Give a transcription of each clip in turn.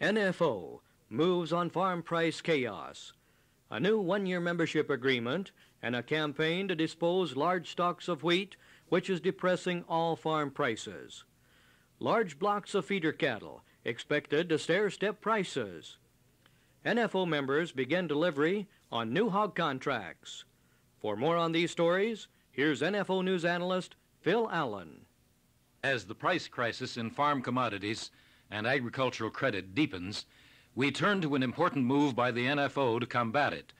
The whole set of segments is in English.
NFO moves on farm price chaos. A new one year membership agreement and a campaign to dispose large stocks of wheat, which is depressing all farm prices. Large blocks of feeder cattle expected to stair step prices. NFO members begin delivery on new hog contracts. For more on these stories, here's NFO News analyst Phil Allen. As the price crisis in farm commodities and agricultural credit deepens, we turn to an important move by the NFO to combat it.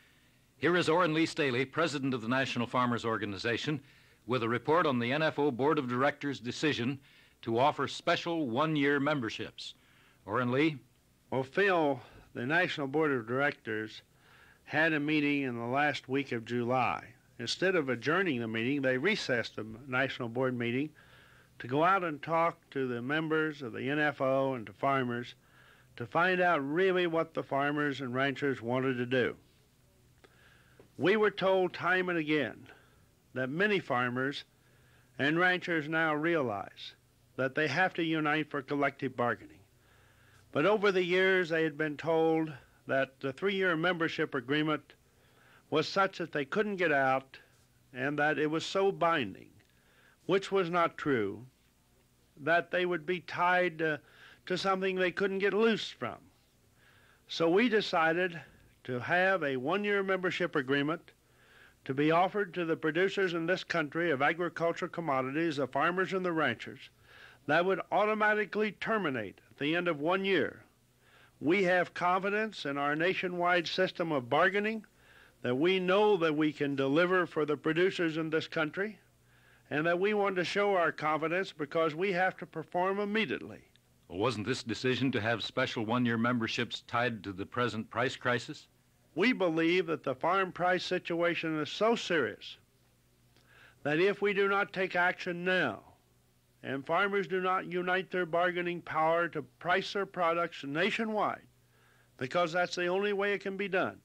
Here is Oren Lee Staley, president of the National Farmers Organization, with a report on the NFO Board of Directors' decision to offer special one year memberships. Oren Lee? Well, Phil, the National Board of Directors had a meeting in the last week of July. Instead of adjourning the meeting, they recessed the National Board meeting to go out and talk to the members of the NFO and to farmers to find out really what the farmers and ranchers wanted to do. We were told time and again that many farmers and ranchers now realize that they have to unite for collective bargaining. But over the years, they had been told that the three year membership agreement was such that they couldn't get out and that it was so binding, which was not true, that they would be tied to something they couldn't get loose from. So we decided to have a one year membership agreement to be offered to the producers in this country of agricultural commodities, the farmers and the ranchers, that would automatically terminate at the end of one year. We have confidence in our nationwide system of bargaining that we know that we can deliver for the producers in this country and that we want to show our confidence because we have to perform immediately. Well, wasn't this decision to have special one year memberships tied to the present price crisis? We believe that the farm price situation is so serious that if we do not take action now, and farmers do not unite their bargaining power to price their products nationwide, because that's the only way it can be done,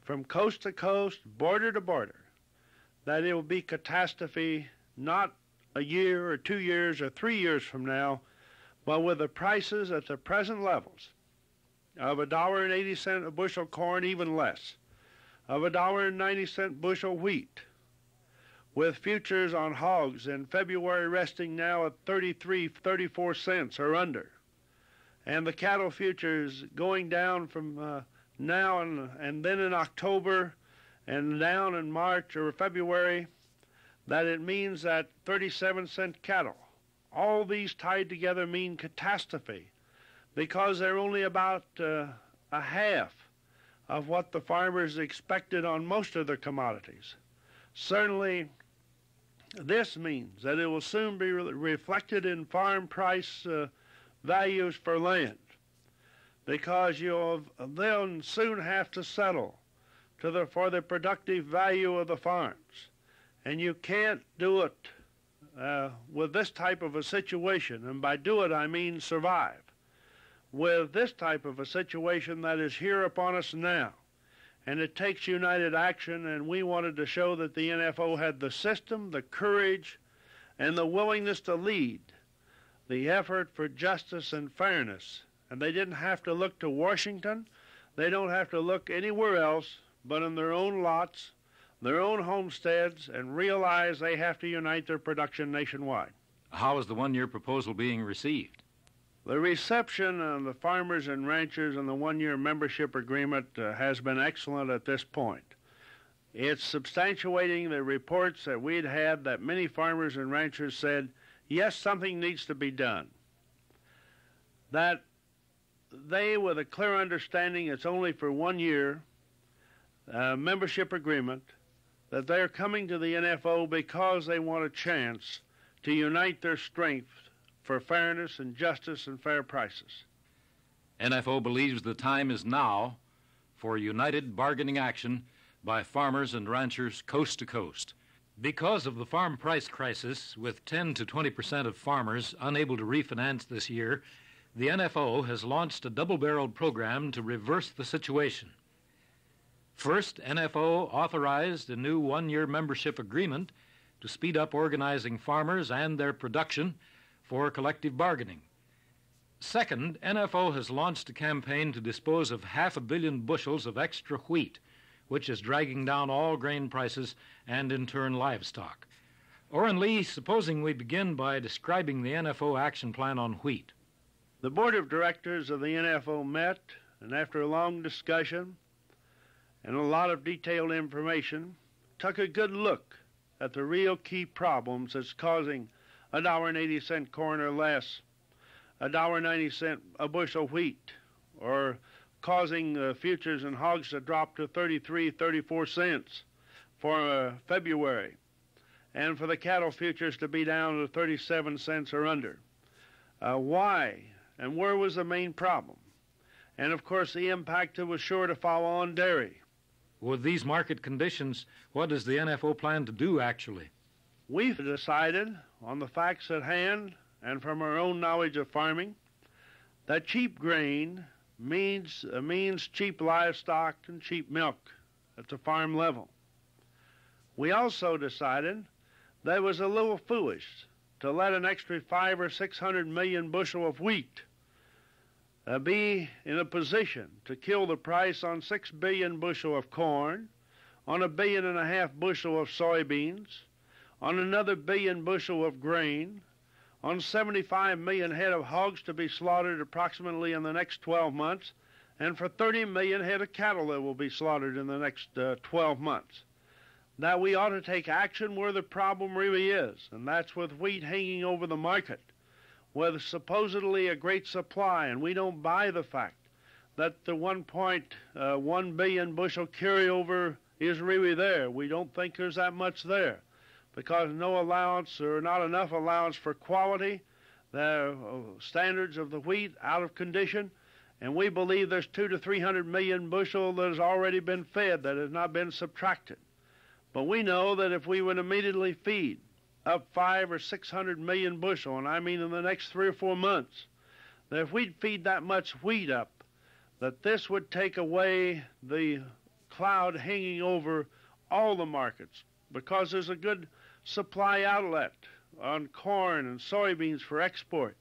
from coast to coast, border to border, that it will be catastrophe not a year or two years or three years from now, but with the prices at the present levels of a dollar and eighty cent a bushel corn, even less, of a dollar and ninety cent bushel wheat, with futures on hogs in February resting now at 33, 34 cents or under, and the cattle futures going down from uh, now and, and then in October and down in March or February, that it means that 37 cent cattle all these tied together mean catastrophe because they're only about uh, a half of what the farmers expected on most of their commodities. Certainly, this means that it will soon be re- reflected in farm price uh, values for land because you'll then soon have to settle to the, for the productive value of the farms. And you can't do it uh, with this type of a situation, and by do it I mean survive, with this type of a situation that is here upon us now. And it takes united action, and we wanted to show that the NFO had the system, the courage, and the willingness to lead. The effort for justice and fairness. And they didn't have to look to Washington, they don't have to look anywhere else but in their own lots their own homesteads and realize they have to unite their production nationwide. How is the one year proposal being received? The reception of the farmers and ranchers in the one year membership agreement uh, has been excellent at this point. It's substantiating the reports that we'd had that many farmers and ranchers said, yes, something needs to be done. That they, with a clear understanding it's only for one year, uh, membership agreement, that they're coming to the NFO because they want a chance to unite their strength for fairness and justice and fair prices. NFO believes the time is now for united bargaining action by farmers and ranchers coast to coast. Because of the farm price crisis, with 10 to 20 percent of farmers unable to refinance this year, the NFO has launched a double barreled program to reverse the situation. First, NFO authorized a new one year membership agreement to speed up organizing farmers and their production for collective bargaining. Second, NFO has launched a campaign to dispose of half a billion bushels of extra wheat, which is dragging down all grain prices and, in turn, livestock. Oren Lee, supposing we begin by describing the NFO action plan on wheat. The board of directors of the NFO met, and after a long discussion and a lot of detailed information, took a good look at the real key problems that's causing a dollar and eighty cent corn or less a dollar ninety cent a bushel wheat, or causing uh, futures and hogs to drop to 33, 34 cents for uh, February, and for the cattle futures to be down to 37 cents or under. Uh, why and where was the main problem? And of course, the impact that was sure to follow on dairy. With these market conditions, what does the NFO plan to do actually? We've decided, on the facts at hand and from our own knowledge of farming, that cheap grain means, uh, means cheap livestock and cheap milk at the farm level. We also decided that it was a little foolish to let an extra five or six hundred million bushel of wheat uh, be in a position to kill the price on six billion bushel of corn, on a billion and a half bushel of soybeans, on another billion bushel of grain, on 75 million head of hogs to be slaughtered approximately in the next 12 months, and for 30 million head of cattle that will be slaughtered in the next uh, 12 months. Now, we ought to take action where the problem really is, and that's with wheat hanging over the market, with supposedly a great supply, and we don't buy the fact that the 1.1 uh, bushel carryover is really there. We don't think there's that much there because no allowance or not enough allowance for quality, the uh, standards of the wheat out of condition, and we believe there's two to three hundred million bushel that has already been fed that has not been subtracted. But we know that if we would immediately feed up five or six hundred million bushel, and I mean in the next three or four months, that if we'd feed that much wheat up, that this would take away the cloud hanging over all the markets because there's a good supply outlet on corn and soybeans for export.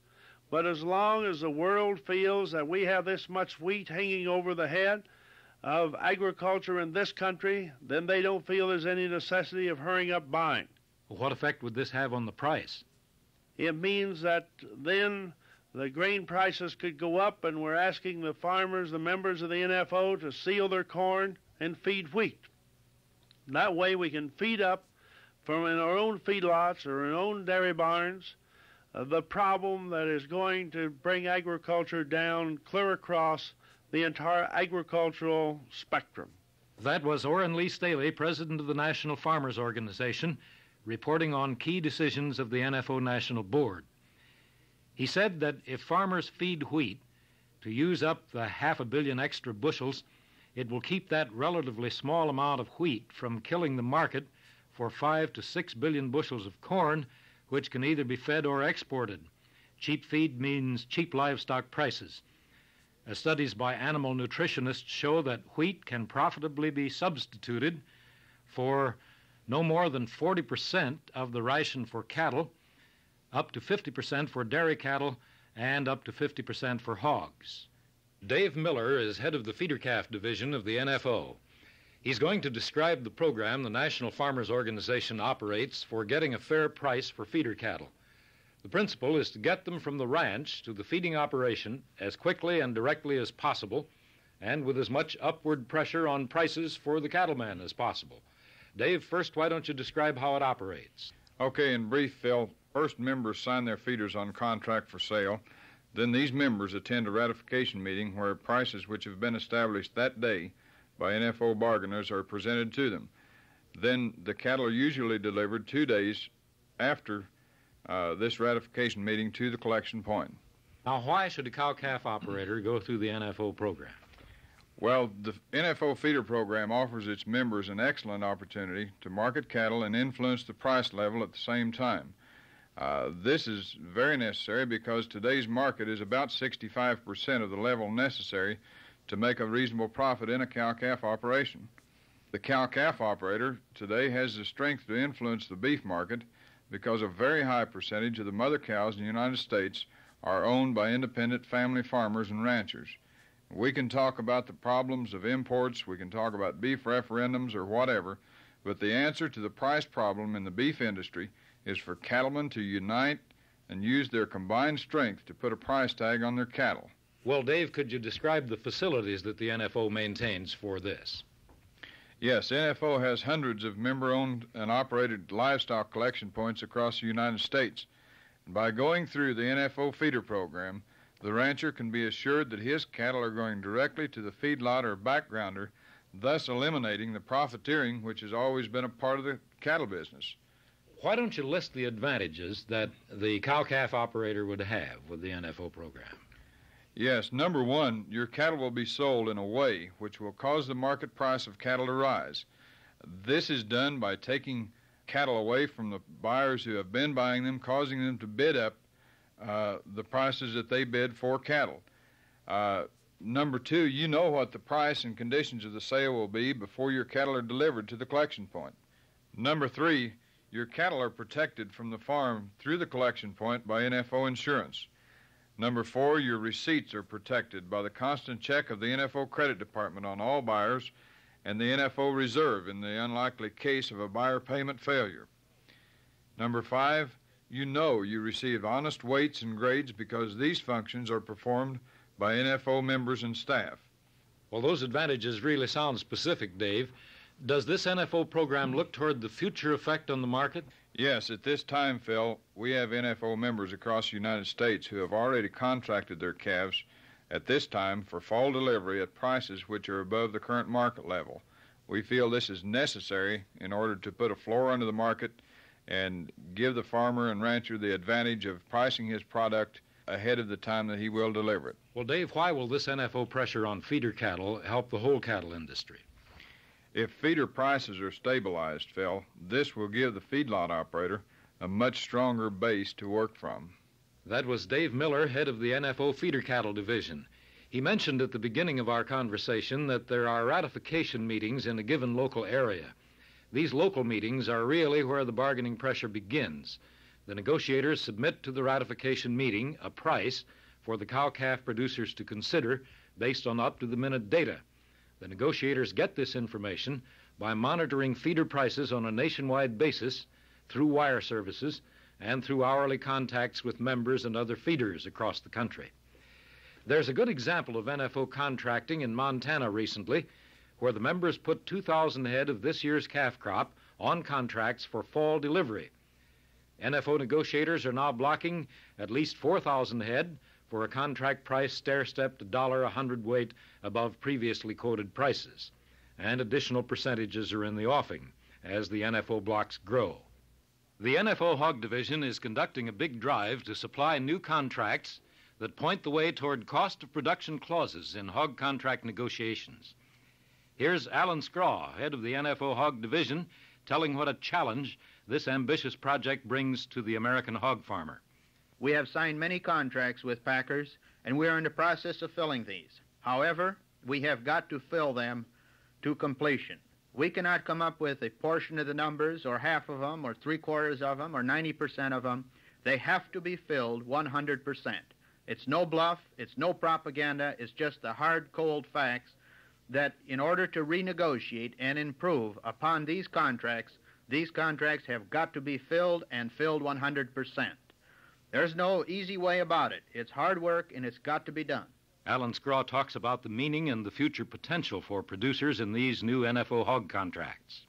But as long as the world feels that we have this much wheat hanging over the head of agriculture in this country, then they don't feel there's any necessity of hurrying up buying. What effect would this have on the price? It means that then the grain prices could go up, and we're asking the farmers, the members of the NFO, to seal their corn and feed wheat. That way we can feed up from in our own feedlots or in our own dairy barns uh, the problem that is going to bring agriculture down clear across the entire agricultural spectrum. That was Oren Lee Staley, president of the National Farmers Organization, reporting on key decisions of the NFO National Board. He said that if farmers feed wheat to use up the half a billion extra bushels, it will keep that relatively small amount of wheat from killing the market for five to six billion bushels of corn, which can either be fed or exported. Cheap feed means cheap livestock prices. Uh, studies by animal nutritionists show that wheat can profitably be substituted for no more than 40% of the ration for cattle, up to 50% for dairy cattle, and up to 50% for hogs. Dave Miller is head of the feeder calf division of the NFO. He's going to describe the program the National Farmers Organization operates for getting a fair price for feeder cattle. The principle is to get them from the ranch to the feeding operation as quickly and directly as possible, and with as much upward pressure on prices for the cattleman as possible. Dave, first, why don't you describe how it operates? Okay, in brief, Phil, first members sign their feeders on contract for sale. Then these members attend a ratification meeting where prices which have been established that day by NFO bargainers are presented to them. Then the cattle are usually delivered two days after uh, this ratification meeting to the collection point. Now, why should a cow calf operator go through the NFO program? Well, the NFO feeder program offers its members an excellent opportunity to market cattle and influence the price level at the same time. Uh, this is very necessary because today's market is about 65% of the level necessary to make a reasonable profit in a cow calf operation. The cow calf operator today has the strength to influence the beef market because a very high percentage of the mother cows in the United States are owned by independent family farmers and ranchers. We can talk about the problems of imports, we can talk about beef referendums or whatever, but the answer to the price problem in the beef industry is for cattlemen to unite and use their combined strength to put a price tag on their cattle. Well, Dave, could you describe the facilities that the NFO maintains for this? Yes, NFO has hundreds of member owned and operated livestock collection points across the United States. And By going through the NFO feeder program, the rancher can be assured that his cattle are going directly to the feedlot or backgrounder, thus eliminating the profiteering which has always been a part of the cattle business. Why don't you list the advantages that the cow calf operator would have with the NFO program? Yes, number one, your cattle will be sold in a way which will cause the market price of cattle to rise. This is done by taking cattle away from the buyers who have been buying them, causing them to bid up uh, the prices that they bid for cattle. Uh, number two, you know what the price and conditions of the sale will be before your cattle are delivered to the collection point. Number three, your cattle are protected from the farm through the collection point by NFO insurance. Number four, your receipts are protected by the constant check of the NFO credit department on all buyers and the NFO reserve in the unlikely case of a buyer payment failure. Number five, you know you receive honest weights and grades because these functions are performed by NFO members and staff. Well, those advantages really sound specific, Dave. Does this NFO program look toward the future effect on the market? Yes, at this time, Phil, we have NFO members across the United States who have already contracted their calves at this time for fall delivery at prices which are above the current market level. We feel this is necessary in order to put a floor under the market and give the farmer and rancher the advantage of pricing his product ahead of the time that he will deliver it. Well, Dave, why will this NFO pressure on feeder cattle help the whole cattle industry? If feeder prices are stabilized, Phil, this will give the feedlot operator a much stronger base to work from. That was Dave Miller, head of the NFO Feeder Cattle Division. He mentioned at the beginning of our conversation that there are ratification meetings in a given local area. These local meetings are really where the bargaining pressure begins. The negotiators submit to the ratification meeting a price for the cow calf producers to consider based on up to the minute data. The negotiators get this information by monitoring feeder prices on a nationwide basis through wire services and through hourly contacts with members and other feeders across the country. There's a good example of NFO contracting in Montana recently where the members put 2,000 head of this year's calf crop on contracts for fall delivery. NFO negotiators are now blocking at least 4,000 head for a contract price stair-stepped a dollar a hundredweight above previously quoted prices, and additional percentages are in the offing as the NFO blocks grow. The NFO Hog Division is conducting a big drive to supply new contracts that point the way toward cost of production clauses in hog contract negotiations. Here's Allen Skroch, head of the NFO Hog Division, telling what a challenge this ambitious project brings to the American hog farmer. We have signed many contracts with packers, and we are in the process of filling these. However, we have got to fill them to completion. We cannot come up with a portion of the numbers, or half of them, or three quarters of them, or 90% of them. They have to be filled 100%. It's no bluff, it's no propaganda, it's just the hard, cold facts that in order to renegotiate and improve upon these contracts, these contracts have got to be filled and filled 100%. There's no easy way about it. It's hard work and it's got to be done. Allen Skroch talks about the meaning and the future potential for producers in these new NFO hog contracts.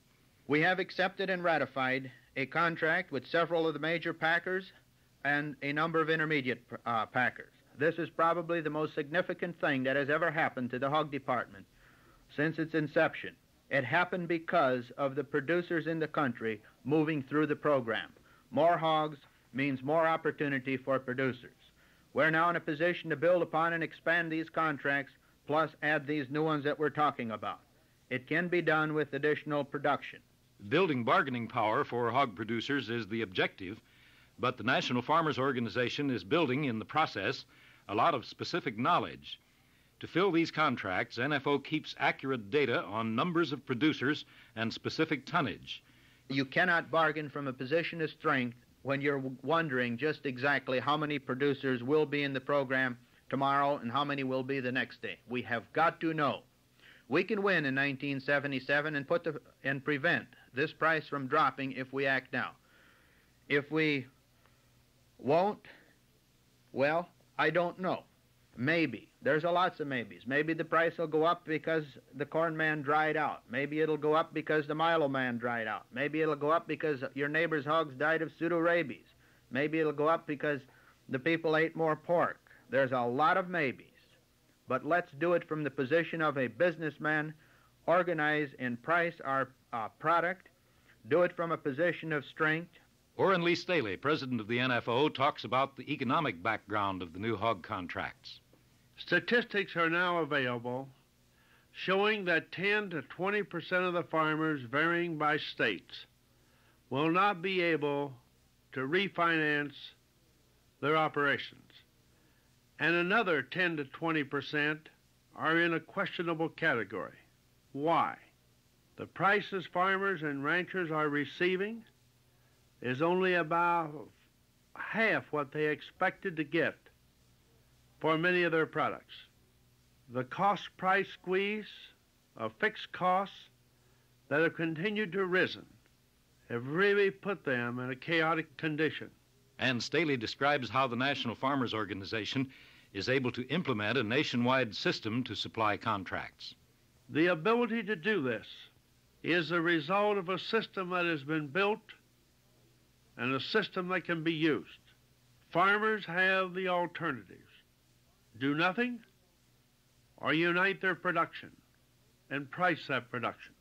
We have accepted and ratified a contract with several of the major packers and a number of intermediate uh, packers. This is probably the most significant thing that has ever happened to the hog department since its inception. It happened because of the producers in the country moving through the program. More hogs means more opportunity for producers. We're now in a position to build upon and expand these contracts, plus add these new ones that we're talking about. It can be done with additional production. Building bargaining power for hog producers is the objective, but the National Farmers Organization is building, in the process, a lot of specific knowledge. To fill these contracts, NFO keeps accurate data on numbers of producers and specific tonnage. You cannot bargain from a position of strength when you're wondering just exactly how many producers will be in the program tomorrow and how many will be the next day. We have got to know. We can win in 1977 and put the and prevent this price from dropping if we act now. If we won't, well, I don't know. Maybe. There's a lots of maybes. Maybe the price will go up because the corn man dried out. Maybe it'll go up because the Milo man dried out. Maybe it'll go up because your neighbor's hogs died of pseudo-rabies. Maybe it'll go up because the people ate more pork. There's a lot of maybes. But let's do it from the position of a businessman, organize and price our uh, product, do it from a position of strength. Oren Lee Staley, president of the NFO, talks about the economic background of the new hog contracts. Statistics are now available showing that 10 to 20 percent of the farmers, varying by states, will not be able to refinance their operations. And another 10 to 20 percent are in a questionable category. Why? The prices farmers and ranchers are receiving is only about half what they expected to get for many of their products. The cost price squeeze of fixed costs that have continued to risen have really put them in a chaotic condition. And Staley describes how the National Farmers Organization is able to implement a nationwide system to supply contracts. The ability to do this is the result of a system that has been built and a system that can be used. Farmers have the alternatives do nothing or unite their production and price that production.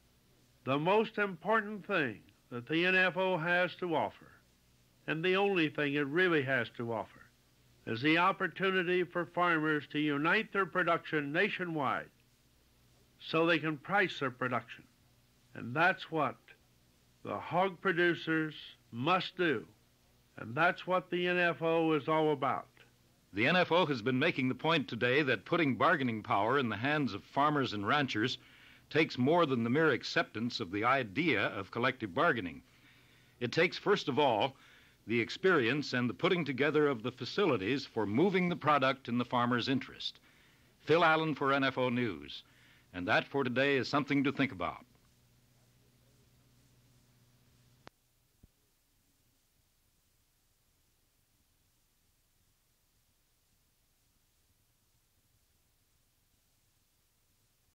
The most important thing that the NFO has to offer, and the only thing it really has to offer, is the opportunity for farmers to unite their production nationwide so they can price their production. And that's what the hog producers must do. And that's what the NFO is all about. The NFO has been making the point today that putting bargaining power in the hands of farmers and ranchers takes more than the mere acceptance of the idea of collective bargaining. It takes, first of all, the experience and the putting together of the facilities for moving the product in the farmer's interest. Phil Allen for NFO News. And that for today is something to think about.